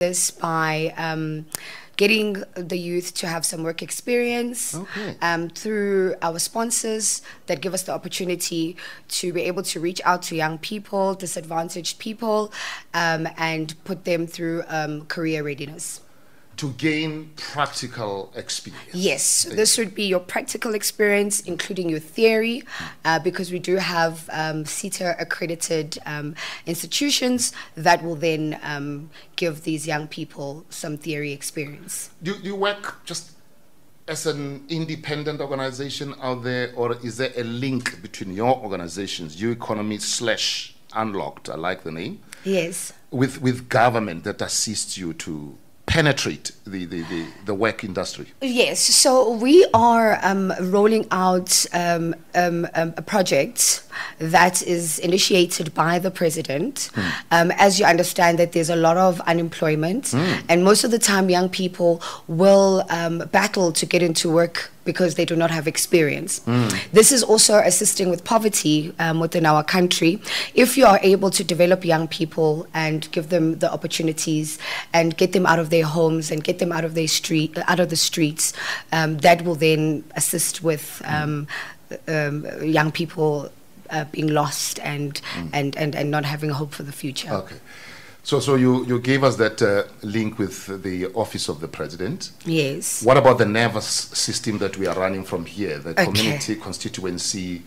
this by um, getting the youth to have some work experience Okay. um, through our sponsors that give us the opportunity to be able to reach out to young people, disadvantaged people, um, and put them through um, career readiness. To gain practical experience. Yes, this would be your practical experience, including your theory, uh, because we do have um, SETA accredited um, institutions that will then um, give these young people some theory experience. Do, do you work just as an independent organization out there, or is there a link between your organizations, U Economy slash Unlocked, I like the name, Yes. with, with government that assists you to penetrate the, the, the, the work industry? Yes, so we are um, rolling out um, um, um, a project that is initiated by the president. Um, as you understand, that there's a lot of unemployment, and most of the time, young people will um, battle to get into work because they do not have experience. This is also assisting with poverty um, within our country. If you are able to develop young people and give them the opportunities and get them out of their homes and get them out of their street, out of the streets, um, that will then assist with um, um, young people. Uh, being lost and, and, and, and not having hope for the future. Okay. So, so you, you gave us that uh, link with the Office of the President. Yes. What about the nervous system that we are running from here, the Okay. community constituency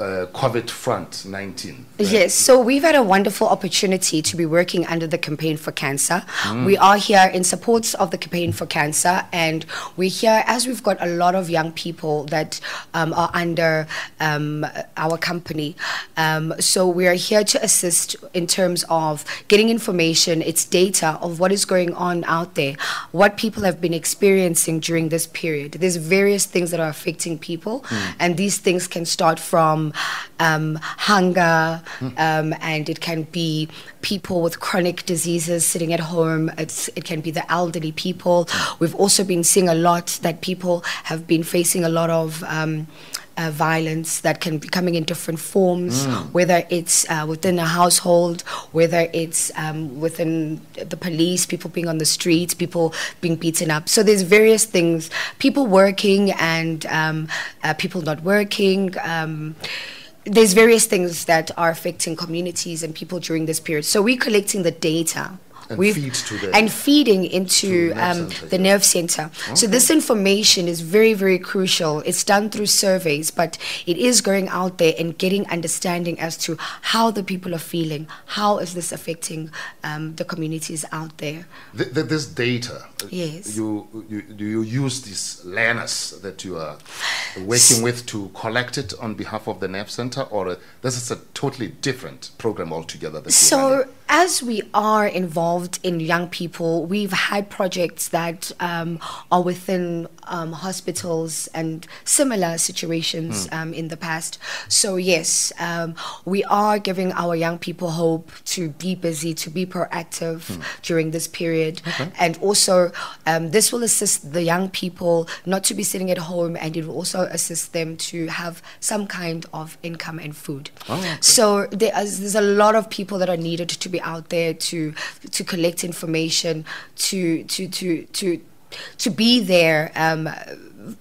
uh, COVID front 19? Yes, so we've had a wonderful opportunity to be working under the Campaign for Cancer. We are here in support of the Campaign for Cancer, and we're here as we've got a lot of young people that um, are under um, our company. Um, so we are here to assist in terms of getting information, it's data of what is going on out there, what people have been experiencing during this period. There's various things that are affecting people, and these things can start from um, hunger, um, and it can be people with chronic diseases sitting at home. It's, it can be the elderly people. We've also been seeing a lot that people have been facing a lot of. Um, uh, violence that can be coming in different forms, whether it's uh, within a household, whether it's um, within the police, people being on the streets, people being beaten up. So there's various things, people working and um, uh, people not working. Um, there's various things that are affecting communities and people during this period. So we're collecting the data. And We've- feed to the- and feeding into to nerve um, center, the yeah. nerve center. So this information is very, very crucial. It's done through surveys, but it is going out there and getting understanding as to how the people are feeling. How is this affecting um, the communities out there? Th- th- this data, Yes. you, you, do you use these learners that you are working with to collect it on behalf of the Nerve Center, or uh, this is a totally different program altogether? So? As we are involved in young people, we've had projects that um, are within um, hospitals and similar situations um, in the past. So, yes, um, we are giving our young people hope to be busy, to be proactive during this period. And also, um, this will assist the young people not to be sitting at home, and it will also assist them to have some kind of income and food. So there is, there's a lot of people that are needed to be out there to to collect information, to to to to to be there, um,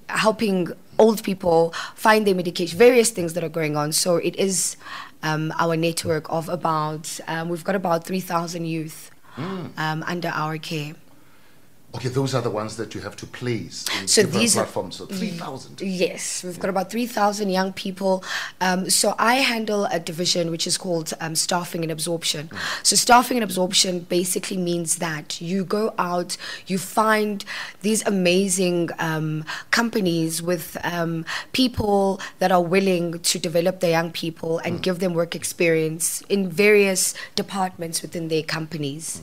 helping old people find their medication, various things that are going on. So it is um, our network of about um, we've got about three thousand youth um, under our care. Okay, those are the ones that you have to place in So different these platforms. So 3,000. Yes, we've got about 3,000 young people. Um, so I handle a division which is called um, staffing and absorption. So staffing and absorption basically means that you go out, you find these amazing um, companies with um, people that are willing to develop their young people and give them work experience in various departments within their companies.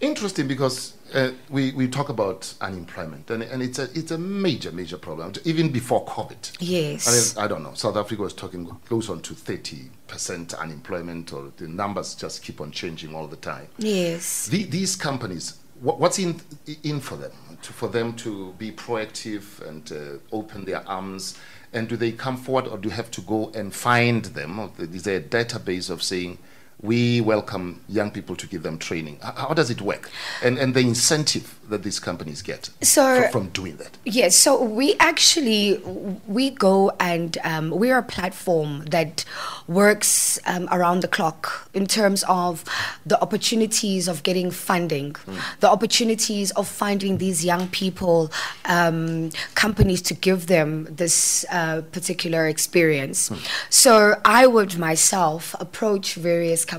Interesting because uh, we, we talk about unemployment and, and it's, a, it's a major, major problem, even before COVID. Yes. I mean, I don't know. South Africa was talking close on to 30% unemployment, or the numbers just keep on changing all the time. Yes. The, these companies, what, what's in, in for them? To, for them to be proactive and uh, open their arms? And do they come forward, or do you have to go and find them? Or Is there a database of saying, we welcome young people to give them training. How does it work? And, and the incentive that these companies get So- fr- from doing that. Yes, so we actually we go and um, we're a platform that works um, around the clock in terms of the opportunities of getting funding, the opportunities of finding these young people um, companies to give them this uh, particular experience. So I would myself approach various companies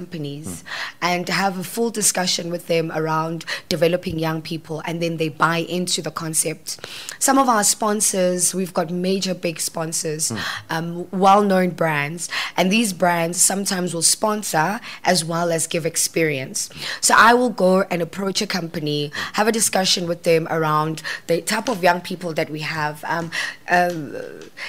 and have a full discussion with them around developing young people, and then they buy into the concept. Some of our sponsors, we've got major big sponsors, um, well known brands, and these brands sometimes will sponsor as well as give experience. So I will go and approach a company, have a discussion with them around the type of young people that we have. Um, um,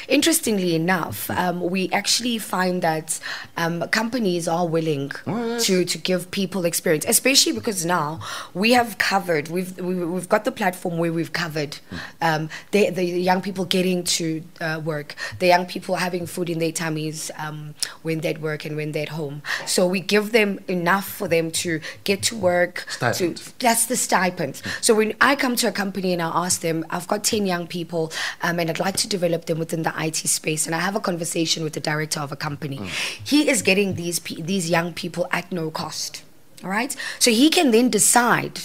interestingly enough, um, we actually find that um, companies are willing Yes. to, to give people experience, especially because now we have covered, we've, we, we've got the platform where we've covered um, the, the young people getting to uh, work, the young people having food in their tummies um, when they're at work and when they're at home. So we give them enough for them to get to work. Stipend. To, that's the stipend. So when I come to a company and I ask them, I've got 10 young people um, and I'd like to develop them within the IT space, and I have a conversation with the director of a company, he is getting these, these young people at no cost. All right. So he can then decide,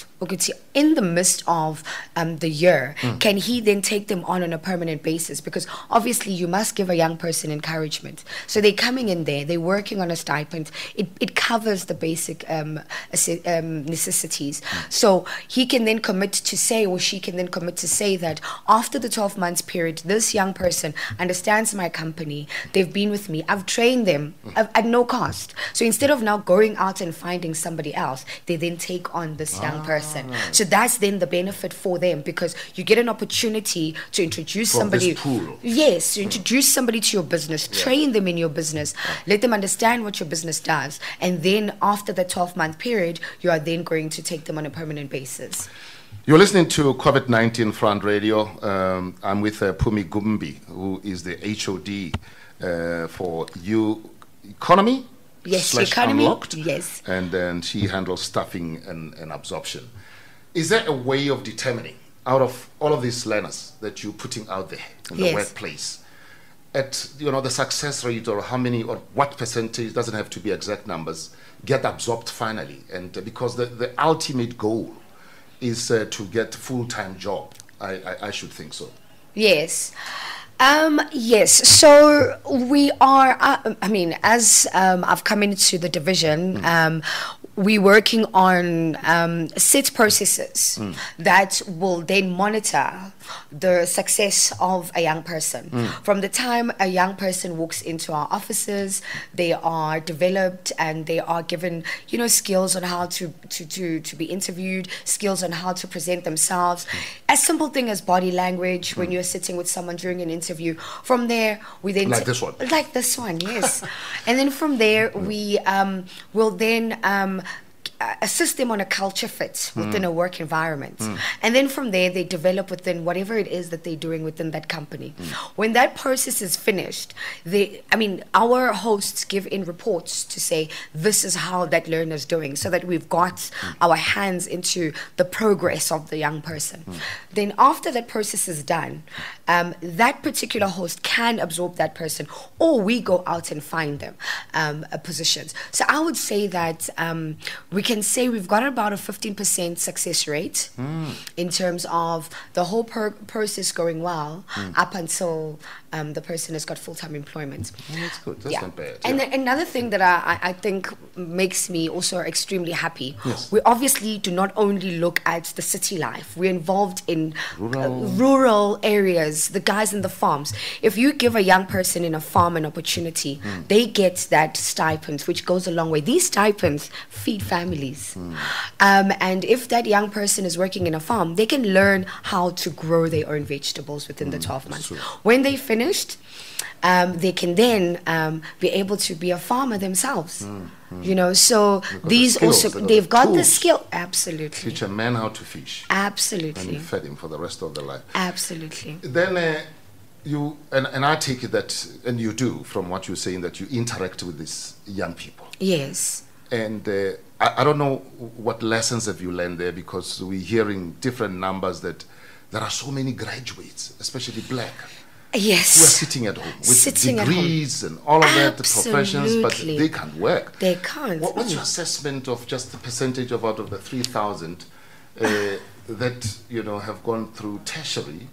in the midst of um, the year, can he then take them on on a permanent basis? Because obviously you must give a young person encouragement. So they're coming in there, they're working on a stipend. It, it covers the basic um, um, necessities. So he can then commit to say, or she can then commit to say that after the 12 months period, this young person understands my company. They've been with me. I've trained them at, at no cost. So instead of now going out and finding somebody else, they then take on this young person. So that's then the benefit for them because you get an opportunity to introduce From somebody. Yes, to introduce somebody to your business, train them in your business, let them understand what your business does, and then after the 12 month period, you are then going to take them on a permanent basis. You're listening to COVID 19 Front Radio. Um, I'm with uh, Phume Gumbi, who is the HOD uh, for U Economy. Yes, Economy, Unlocked, yes. And then she handles stuffing and, and absorption. Is there a way of determining, out of all of these learners that you're putting out there in the Yes. workplace, at you know the success rate or how many or what percentage doesn't have to be exact numbers get absorbed finally and uh, because the, the ultimate goal is uh, to get full-time job I, I, I should think so Yes. Um, yes, so we are, uh, I mean, as um, I've come into the division, um, we're working on um, set processes that will then monitor the success of a young person. From the time a young person walks into our offices, they are developed and they are given, you know, skills on how to, to, to, to be interviewed, skills on how to present themselves. A simple thing as body language when you're sitting with someone during an interview. From there, we then Like this one. like this one, yes. and then from there, we um, will then um, assist them on a culture fit within a work environment. And then from there, they develop within whatever it is that they're doing within that company. When that process is finished, they, I mean, our hosts give in reports to say this is how that learner's doing, so that we've got our hands into the progress of the young person. Then after that process is done, um, that particular host can absorb that person, or we go out and find them um, positions. So I would say that um, we can say we've got about a 15% success rate hmm. in terms of the whole per- process going well hmm. up until um, the person has got full time employment. that's good that's not bad And yeah. then another thing that I, I think makes me also extremely happy, Yes. we obviously do not only look at the city life, we're involved in uh, Rural. rural areas, the guys in the farms. If you give a young person in a farm an opportunity, Hmm. they get that stipend, which goes a long way. These stipends feed families. Hmm. Um, and if that young person is working in a farm, they can learn how to grow their own vegetables within the 12 months. Hmm. When they finished, um, they can then um, be able to be a farmer themselves. You know, so Hmm, the these also they've got the got the skill. Absolutely, teach a man how to fish and absolutely, you fed him for the rest of the life absolutely. then uh, you and, and I take it that and you do from what you're saying that you interact with these young people Yes. And uh, I, I don't know what lessons have you learned there because we're hearing different numbers that there are so many graduates, especially black, who are sitting at home with Sitting degrees and all of that, the professions, but they can't work. They can't. What, what's your assessment of just the percentage of out of the 3,000 uh, that, you know, have gone through tertiary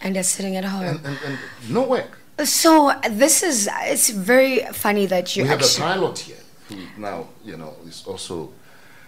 And they're sitting at home. and, and, and no work? So this is it's very funny that you we have a pilot here who now, you know, is also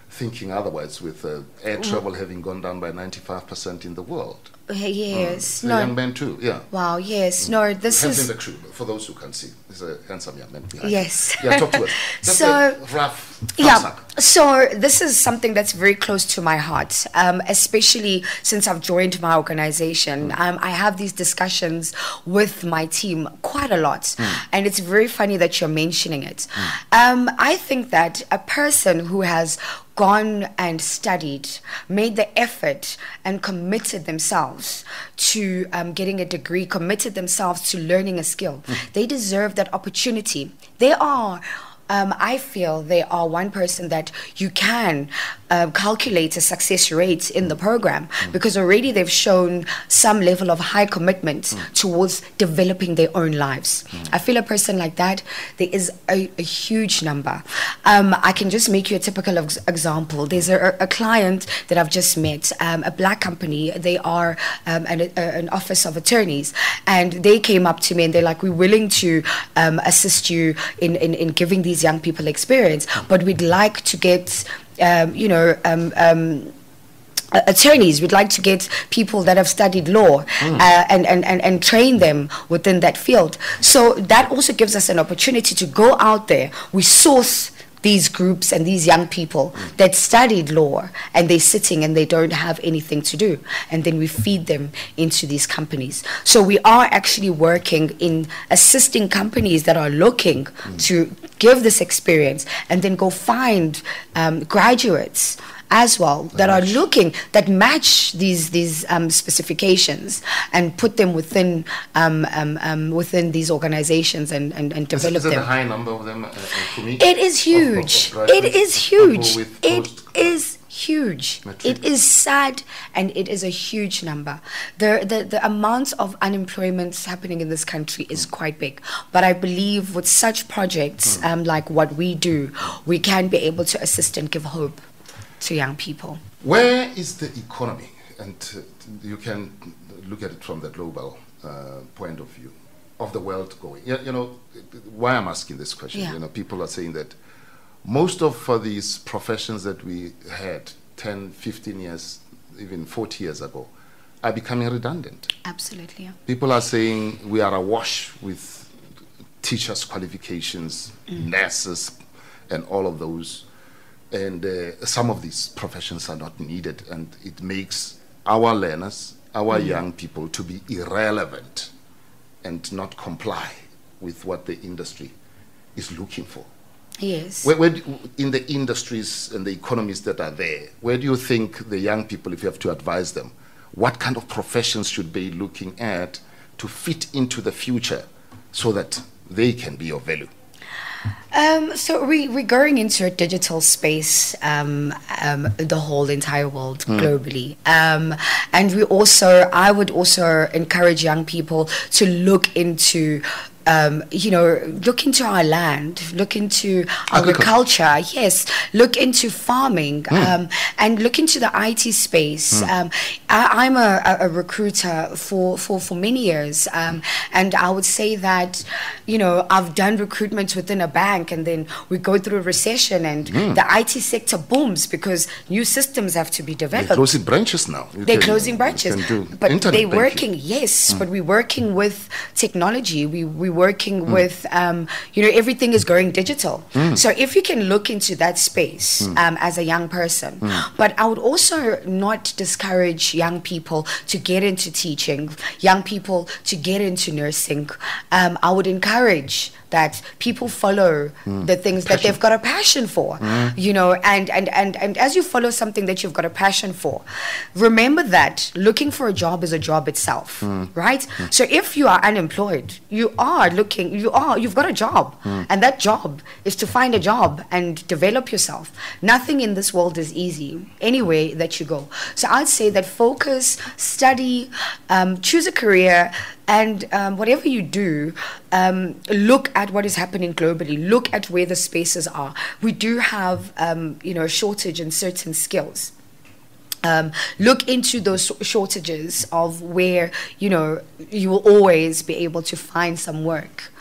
thinking otherwise with uh, air Mm. travel having gone down by 95% in the world. yes A young no man too, yeah. wow yes no this Hands in is the crew, for those who can see. He's a handsome young man behind. Yes. Yeah, talk to us. Just So- rough yeah so this is something that's very close to my heart um, especially since i've joined my organization um, i have these discussions with my team quite a lot and it's very funny that you're mentioning it um, i think that a person who has gone and studied, made the effort, and committed themselves to um, getting a degree, committed themselves to learning a skill. They deserve that opportunity. They are. Um, I feel they are one person that you can uh, calculate a success rate in the program because already they've shown some level of high commitment towards developing their own lives. I feel a person like that, there is a, a huge number. Um, I can just make you a typical ex- example. There's a, a client that I've just met, um, a black company. They are um, an, a, an office of attorneys, and they came up to me and they're like, "We're willing to um, assist you in, in, in giving these young people experience, but we'd like to get." Um, you know, um, um, attorneys we'd like to get people that have studied law uh, and, and, and, and train them within that field. So that also gives us an opportunity to go out there. We source these groups and these young people that studied law and they're sitting and they don't have anything to do. And then we feed them into these companies. So we are actually working in assisting companies that are looking to give this experience and then go find um, graduates as well that are looking that match these these um, specifications and put them within um, um, um, within these organizations and, and, and Is, develop is it a them. high number of them, uh, uh? It is Of- of- of huge. it is huge. It is huge. Matric. It is sad and it is a huge number. The, the, the amount of unemployment happening in this country is quite big. But I believe with such projects um, like what we do, we can be able to assist and give hope to young people. Where is the economy? And uh, you can look at it from the global uh, point of view of the world going. You, you know, why I'm asking this question, Yeah. you know, people are saying that most of uh, these professions that we had 10, 15 years, even 40 years ago, are becoming redundant. Absolutely. Yeah. People are saying we are awash with teachers' qualifications, nurses, and all of those. And uh, some of these professions are not needed, and it makes our learners, our young people, to be irrelevant and not comply with what the industry is looking for. Yes. Where, where do- in the industries and the economies that are there, where do you think the young people, if you have to advise them, what kind of professions should they be looking at to fit into the future so that they can be of value? Um, so we're going into a digital space, um, um, the whole entire world globally. Um, and we also, I would also encourage young people to look into, um, you know, look into our land, look into Agriculture. agriculture, yes, look into farming, um, and look into the IT space. Um, I, I'm a, a, recruiter for, for, for many years, um, and I would say that, you know, I've done recruitment within a bank, and then we go through a recession, and the IT sector booms because new systems have to be developed. They're closing branches now. You They're can- closing branches, but they're working. Yes, but we're working with technology. We we're working Hmm. with um, you know everything is going digital. So if you can look into that space Hmm. um, as a young person, but I would also not discourage young people to get into teaching, young people to get into nursing. Um, I would encourage that people follow Hmm. the things that they've got a passion for you know and, and and and as you follow something that you've got a passion for remember that looking for a job is a job itself Hmm. right so if you are unemployed you are are looking, you are, you've got a job. And that job is to find a job and develop yourself. Nothing in this world is easy, anyway that you go. So I'd say that focus, study, um, choose a career, and um, whatever you do, um, look at what is happening globally. Look at where the spaces are. We do have, um, you know, a shortage in certain skills um, look into those shortages of where you know you will always be able to find some work.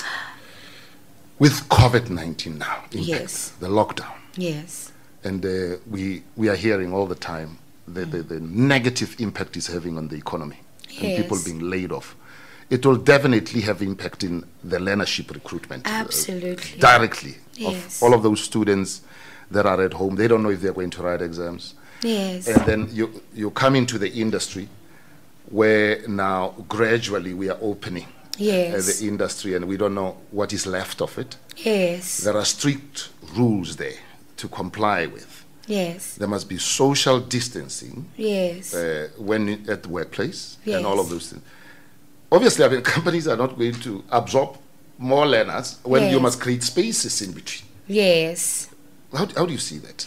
With COVID nineteen now, impact, Yes. the lockdown, Yes. and uh, we we are hearing all the time the, the, the negative impact is having on the economy and people being laid off. It will definitely have impact in the learnership recruitment. uh, Absolutely. directly Yes. of all of those students that are at home. They don't know if they're going to write exams. Yes. And then you, you come into the industry where now gradually we are opening uh, the industry and we don't know what is left of it. yes. There are strict rules there to comply with. Yes. There must be social distancing Yes. uh, when at the workplace and all of those things. Obviously, I mean, companies are not going to absorb more learners when you must create spaces in between. yes. How, do- how do you see that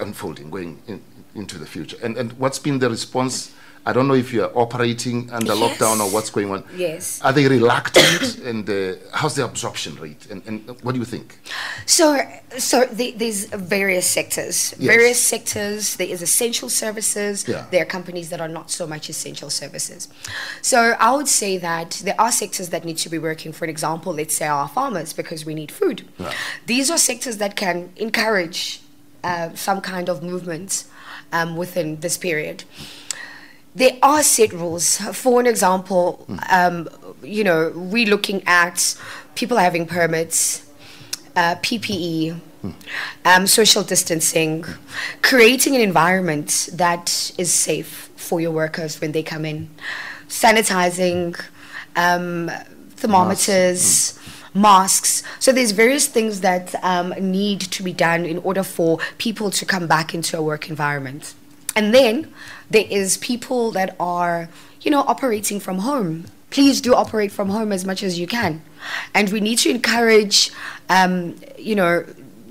unfolding going in, into the future? And, and what's been the response? I don't know if you are operating under Yes. lockdown or what's going on. Yes. Are they reluctant? and uh, how's the absorption rate? And, and what do you think? So, so the, there's various sectors. Yes. Various sectors. There is essential services. Yeah. There are companies that are not so much essential services. So I would say that there are sectors that need to be working. For an example, let's say our farmers, because we need food. Yeah. These are sectors that can encourage uh, some kind of movement um, within this period there are set rules. For an example, um, you know, we're looking at people having permits, uh, PPE, um, social distancing, creating an environment that is safe for your workers when they come in, sanitizing, um, thermometers. Masks. So there's various things that um, need to be done in order for people to come back into a work environment. And then there is people that are, you know, operating from home. Please do operate from home as much as you can. And we need to encourage, um, you know,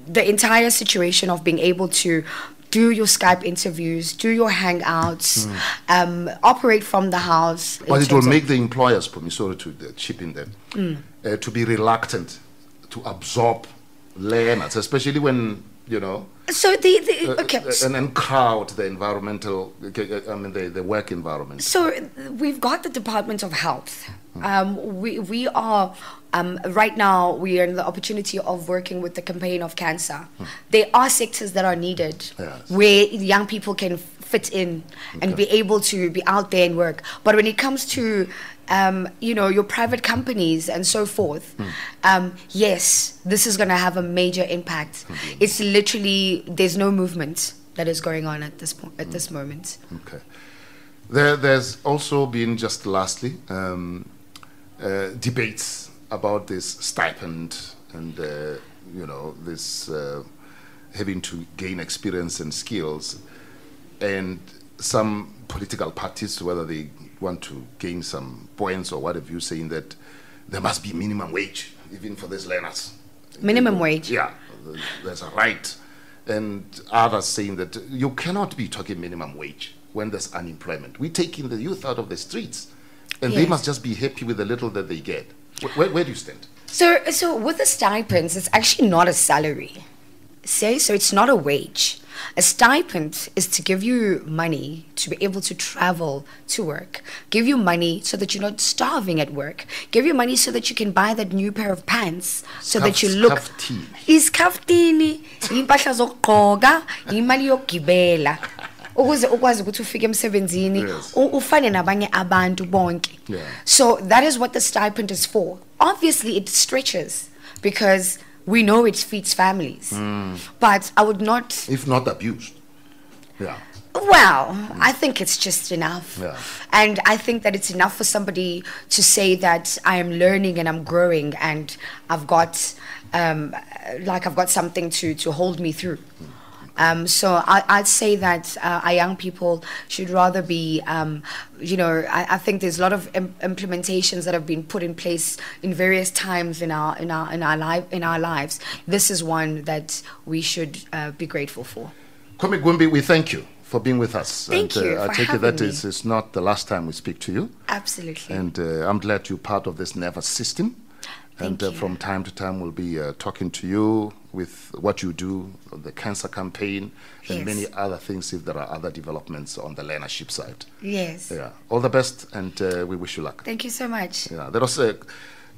the entire situation of being able to do your Skype interviews, do your hangouts, um, operate from the house. But it will make the employers, for me, sorry to chip in there, Mm. uh, to be reluctant to absorb learners, especially when, you know, So the, the uh, okay. uh, and then crowd the environmental, uh, I mean, the, the work environment. So uh, we've got the Department of Health. Um, we we are um, right now we are in the opportunity of working with the campaign of cancer. There are sectors that are needed Yes. where young people can fit in and be able to be out there and work. But when it comes to um, you know your private companies and so forth, um, yes, this is going to have a major impact. It's literally there's no movement that is going on at this point at this moment. Okay. There, there's also been, just lastly, um, uh, debates about this stipend and, uh, you know, this uh, having to gain experience and skills. And some political parties, whether they want to gain some points or what have you, saying that there must be minimum wage, even for these learners. Minimum wage. Yeah, there's a right. And others saying that you cannot be talking minimum wage when there's unemployment. We're taking the youth out of the streets, and they must just be happy with the little that they get. Wh- Where, where do you stand? So, so with the stipends, it's actually not a salary. Say, so it's not a wage. A stipend is to give you money to be able to travel to work, give you money so that you're not starving at work, give you money so that you can buy that new pair of pants, so that you look. Iskaftini, impahla zokugqoka, imali yokugibela. ukuze ukwazi ukuthi ufike emsebenzini ufane nabanye abantu bonke. So that is what the stipend is for. Obviously it stretches because we know it feeds families but i would not If not abused. Yeah. well, I think it's just enough. Yeah. And I think that it's enough for somebody to say that I am learning and I'm growing and I've got, um, like, I've got something to, to hold me through. Um, so I, would say that uh, our young people should rather be, um, you know, I, I, think there's a lot of Im- implementations that have been put in place in various times in our in our in our life in our lives. This is one that we should uh, be grateful for. Kwame Gwimbi, we thank you for being with us. Thank and, you. Uh, I take it that is, is not the last time we speak to you. Absolutely. And uh, I'm glad you're part of this NEVA system. Thank and uh, from time to time, we'll be uh, talking to you with what you do, the cancer campaign, and Yes. many other things if there are other developments on the learnership side. Yes. Yeah. All the best, and uh, we wish you luck. Thank you so much. Yeah, there was a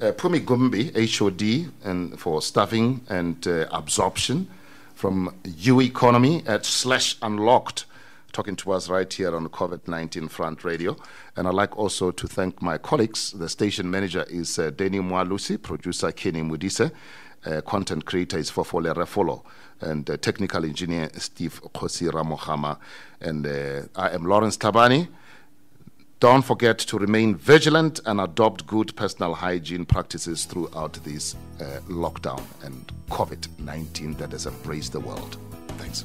uh, Phume Gumbi, HOD, and for staffing and uh, absorption from U Economy at slash unlocked, talking to us right here on COVID 19 Front Radio. And I'd like also to thank my colleagues. The station manager is uh, Denny Mwalusi, producer Kenny Mudise, uh, content creator is Fofole Refolo, and uh, technical engineer Steve Kosi Ramohama. And uh, I am Lawrence Tabani. Don't forget to remain vigilant and adopt good personal hygiene practices throughout this uh, lockdown and COVID 19 that has embraced the world. Thanks.